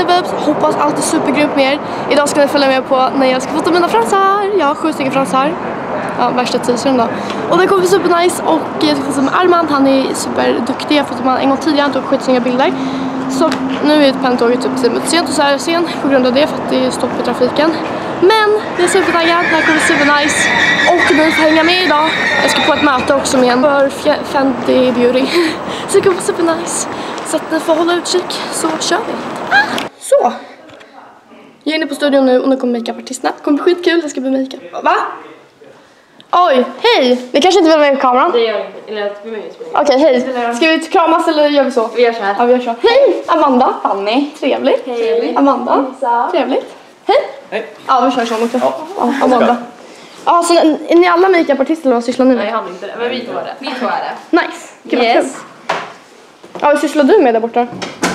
Hej Bubs, hoppas allt är supergrymt med er. Idag ska ni följa med på när jag ska fota mina fransar. Jag har sju stycken fransar. Ja, värsta teasern då. Och det kommer bli supernice och jag ska fota med Armand, han är superduktig. Jag fotade med honom en gång tidigare, han tog skitsnygga bilder. Så nu är penntåget typ 10 minuter sent och så är jag sen på grund av det för att det är stopp i trafiken. Men jag är supertaggad, det här kommer bli supernice. Och ni får hänga med idag. Jag ska på ett möte också med en för Fenty Beauty. Så det kommer bli supernice. Så att ni får hålla utkik så kör vi. Ah! Så. Jag är inne på studion nu och nu kommer makeupartisterna. Det kommer bli skitkul, det ska bli makeup. Va? Oj, hej! Ni kanske inte vill vara med på kameran? Det gör inget. Eller att vi minns Okej, hej. Ska vi kramas eller gör vi så? Vi gör så här. Ja, vi gör så. Hej! Amanda. Fanny. Trevligt. Hej. Amanda. Trevligt. Hej. Hej. Ja, vi kör så också. Ja, Amanda. Ja, så är ni alla makeupartister eller vad sysslar ni Nej, med? han inte det. Men vi två är det. Vi två är det. Nice. Gud Yes. kul. Ja, vad sysslar du med där borta?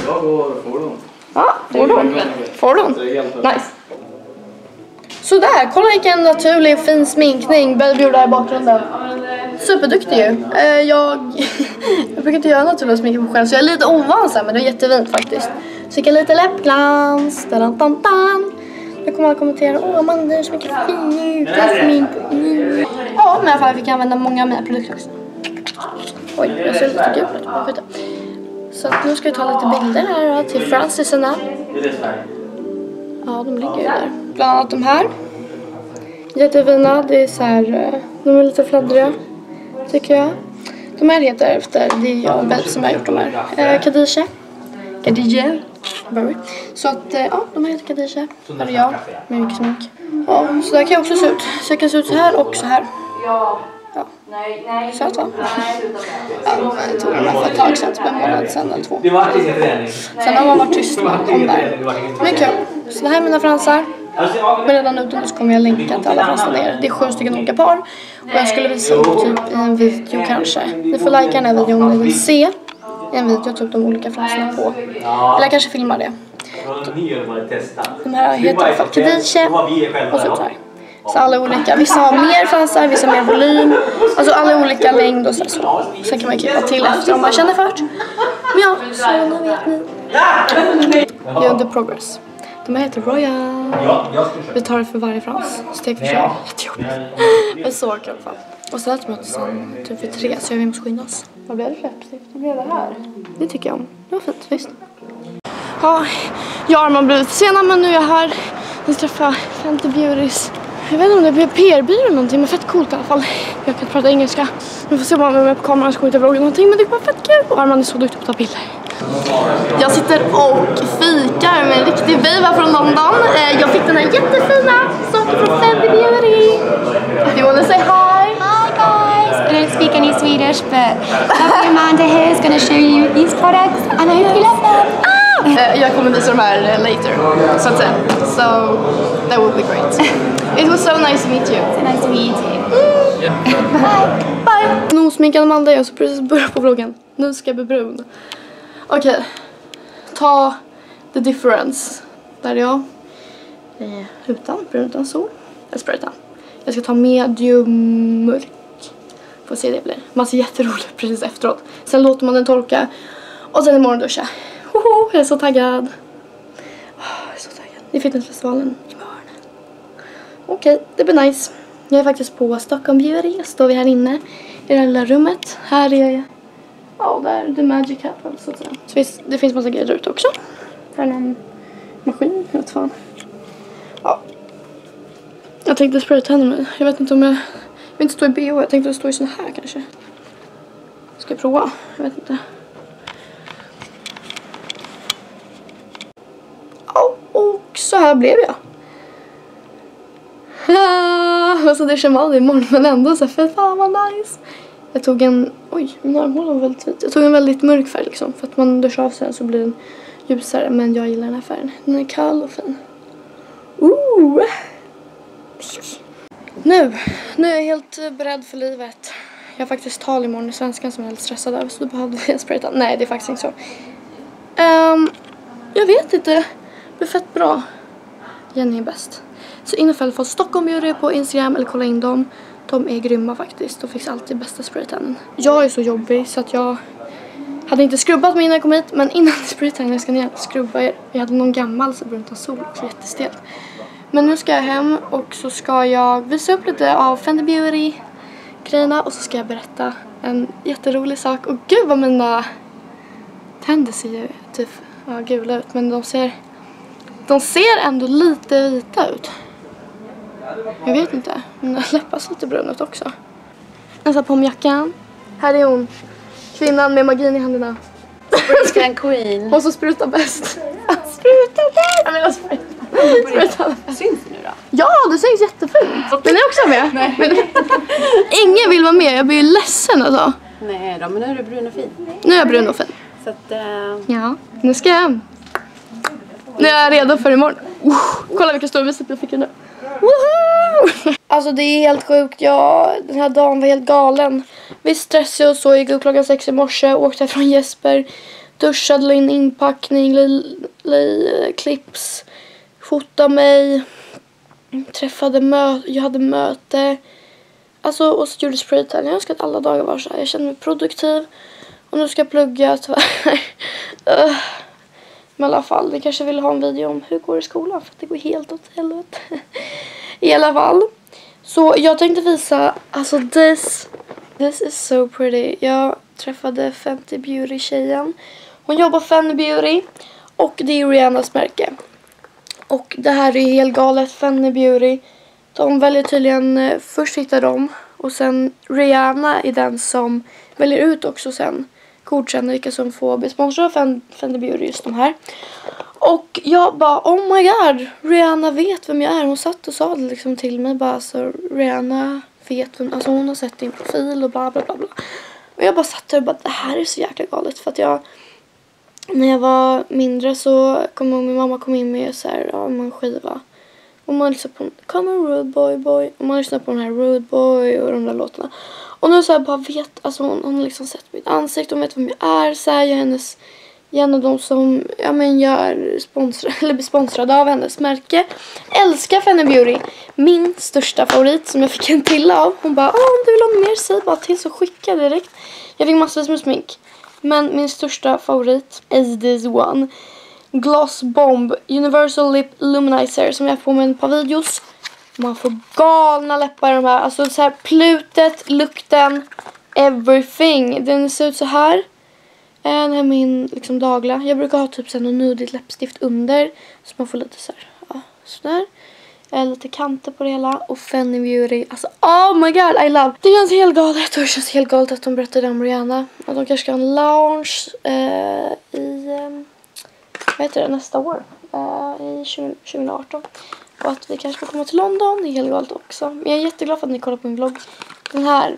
Jag går fordon. Ja, fordon. Fordon. Nice. Sådär, kolla vilken naturlig och fin sminkning Baby gjorde här i bakgrunden. Superduktig ju. Eh, jag, jag brukar inte göra naturlig sminkning på själv så jag är lite ovan här, men det är jättefint faktiskt. Så fick jag lite läppglans. Dan, dan, dan. Kommer alla kommentera, åh Amanda du är så mycket fin ut, smink. Mm. Ja, men i alla fall fick jag använda många av mina produkter också. Oj, jag ser lite gul ut. Så att nu ska jag ta lite bilder här då, till fransisarna. Ja, de ligger ju där. Bland annat de här. Jättefina. Det är så här, eh, de är lite fladdriga, tycker jag. De här heter efter, det är jag och Babe som har gjort de här. Eh. Khadija. Burberry. Så att, eh, ja, de här heter Khadija. Här är jag, med mycket smink. Ja, så där kan jag också se ut. Så jag kan se ut så här och så här. Ja, jag tog den här för ett tag sedan, typ en månad sedan eller två. Det var ingen träning. Sen har man varit tyst om där. Men kul. Så det här är mina fransar. Men redan ute nu så kommer jag länka till alla fransar ner. Det är sju stycken olika par. Och jag skulle visa upp typ i en video kanske. Ni får likea den här videon om ni vill se i en video typ de olika fransarna på. Eller jag kanske filmar det. De här heter i alla fall Khadija och typ så här. Så alla olika. Vissa har mer fransar, vissa har mer volym. Alltså alla olika längd och så. så. Sen kan man klippa till efter om man känner för det. Men ja, så nu vet ni. Jag är under progress. De här heter Royal. Vi tar det för varje frans. Steg för steg. Jättejobbigt. Men så kul i alla fall. Och så äter mötet sen typ vid tre så vi måste skynda oss. Vad blev det för läppstift? Vad blev det här? Det tycker jag om. Det var fint, visst. Ja, jag har blivit sena men nu är jag här. Vi ska träffa Fenty Beautys. Jag vet inte om det blir PR-byrå eller någonting men fett coolt i alla fall. Jag kan inte prata engelska. Vi får se om man är med på kameran så kommer jag inte vlogga någonting men det kommer fett kul. Och Arman är så duktig på att ta bilder. Jag sitter och fikar med en riktig babe från London. Eh, jag fick den här jättefina saken från Fendi Beauty. Do you wanna say hi? Hi guys! I don't speak any Swedish, but lovely Amanda here is gonna show you these products and I hope you love them. Eh, Jag kommer visa de här eh, later, så att säga. So, that would be great. It was so nice to meet you. So nice to meet you. Bye! Bye! Nu sminkade Amanda jag så precis börjat på vloggen. Nu ska jag bli brun. Okej. Ta the difference. Där är jag. Eh, Utan, brun utan sol. Jag sprayar utan. Jag ska ta medium mörk. Får se hur det blir. Man ser jätterolig ut precis efteråt. Sen låter man den torka. Och sen imorgon duscha. Hoho, jag är så taggad. Ah, jag är så taggad. Det är fitnessfestivalen imorgon. Okej, det blir nice. Jag är faktiskt på Stockholm Beauty. Står vi här inne i det här lilla rummet. Här är jag. Ja, där The Magic happens, så att säga. Så finns, det finns massa grejer där ute också. Här är någon maskin, jag vet fan. Ja. Jag tänkte spraytanna mig. Jag vet inte om jag... Jag vill inte stå i bh, jag tänkte stå i sån här kanske. Ska jag prova? Jag vet inte. Ja, och så här blev jag. och så duschar man imorgon men ändå så här, för fan vad nice. Jag tog en, oj min armhåla var väldigt vit. Jag tog en väldigt mörk färg liksom för att man duschar av sig så blir den ljusare men jag gillar den här färgen. Den är kall och fin. Ooh. Nu, nu är jag helt beredd för livet. Jag har faktiskt tal imorgon i svenskan som jag är helt stressad över så då behövde jag sprayta. Nej det är faktiskt inte så. Um, jag vet inte. Det blir fett bra. Jenny är bäst. Så in och följ från Stockholm Beauty på Instagram eller kolla in dem. De är grymma faktiskt. De fixar alltid bästa spraytannen. Jag är så jobbig så att jag hade inte skrubbat mig innan jag kom hit men innan spraytannen ska ner skrubba er. Jag hade någon gammal så brunt av sol också jättestelt. Men nu ska jag hem och så ska jag visa upp lite av Fendi Beauty grejerna och så ska jag berätta en jätterolig sak. Och gud vad mina tänder ser ju typ ja, gula ut men de ser, de ser ändå lite vita ut. Jag vet inte. Mina läppar ser lite bruna ut också. Jag satt på mig jackan. Här är hon. Kvinnan med magin i händerna. Sprutan queen. Hon som sprutar bäst. sprutar bäst! Jag menar sprutar bäst. Syns nu då? Ja, det syns jättefint. Den är också med. Nej. Men, ingen vill vara med, jag blir ju ledsen alltså. Nej då, men nu är du brun och fin. Nu är jag brun och fin. Så att, eh, Ja, nu ska jag hem. Nu är jag redo för imorgon. Oh, kolla vilken stora bicep jag fick nu. Woho! Alltså det är helt sjukt. Jag, den här dagen var helt galen. Visst stressig och så. Gick upp klockan sex i morse. Åkte från Jesper. Duschade, la in inpackning, la i eh, clips. Fotade mig. Träffade möte. Jag hade möte. Alltså och så gjorde spraytan. Jag önskar att alla dagar var så här. Jag känner mig produktiv. Och nu ska jag plugga tyvärr. uh. Men i alla fall, ni kanske vill ha en video om hur det går i skolan för att det går helt åt helvete. I alla fall. Så jag tänkte visa, alltså this, this is so pretty. Jag träffade Fenty Beauty tjejen. Hon jobbar Fenty Beauty och det är Rihannas märke. Och det här är helt galet, Fenty Beauty. De väljer tydligen, eh, först hittar de och sen Rihanna är den som väljer ut också sen godkänner vilka som får bli sponsrade av Fendi Beauty just de här. Och jag bara oh my god, Rihanna vet vem jag är. Hon satt och sa det liksom till mig bara så Rihanna vet vem, alltså hon har sett din profil och bla bla bla bla. Och jag bara satt där och bara det här är så jäkla galet för att jag när jag var mindre så kom jag min mamma kom in med så här, ja, en skiva. Och man lyssnade på Come on Rude Boy Boy och man lyssnade på den här Rude Boy och de där låtarna. Och nu så här bara vet, alltså hon, hon har liksom sett mitt ansikte, hon vet vem jag är. Så här, jag är hennes, jag är en av de som, ja men gör sponsra, eller blir av hennes märke. Älskar Fenny Beauty. Min största favorit som jag fick en till av. Hon bara, ah, om du vill ha mer säg bara till så skicka jag direkt. Jag fick massvis med smink. Men min största favorit is this one. Gloss Bomb Universal Lip Luminizer som jag har på mig ett par videos. Man får galna läppar i de här. Alltså så här plutet, lukten, everything. Den ser ut så här. Eh, den här är min liksom dagliga. Jag brukar ha typ så nudigt läppstift under. Så man får lite så här, ja, sådär. Eh, lite kanter på det hela. Och Fenny Beauty. Alltså oh my god I love. Det känns helt galet. Och det känns helt galet att de berättade om Rihanna. Att de kanske ska ha en lounge eh, i, eh, vad heter det, nästa år. Eh, I 20, 2018. Och att vi kanske får komma till London. Det är helt galet också. Men jag är jätteglad för att ni kollar på min vlogg. Den här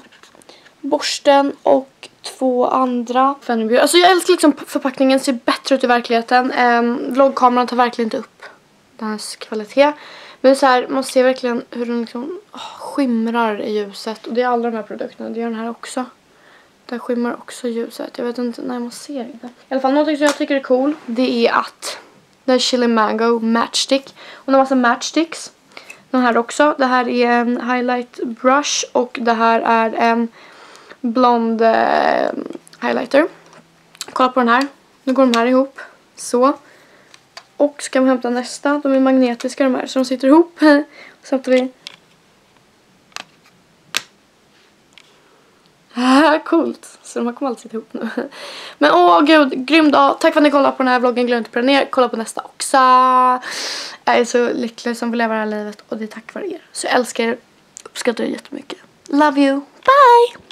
borsten och två andra Fennerbjörn. Alltså jag älskar liksom förpackningen. Ser bättre ut i verkligheten. Ehm, vloggkameran tar verkligen inte upp dess kvalitet. Men så här, man ser verkligen hur den liksom oh, skimrar i ljuset. Och det är alla de här produkterna. Det gör den här också. Där skimrar också ljuset. Jag vet inte när man ser det. I alla fall något som jag tycker är cool. Det är att det är Chili Mango Matchstick. Och den har massa matchsticks. Den här också. Det här är en highlight brush och det här är en blond eh, highlighter. Kolla på den här. Nu går de här ihop. Så. Och ska vi hämta nästa. De är magnetiska de här så de sitter ihop. Så hämtar vi Coolt. Så de har kommit alltid sitta ihop nu. Men åh gud, grym dag. Tack för att ni kollade på den här vloggen. Glöm inte att prenumerera. Kolla på nästa också. Jag är så lycklig som får leva det här livet och det är tack vare er. Så jag älskar er. Uppskattar er jättemycket. Love you. Bye!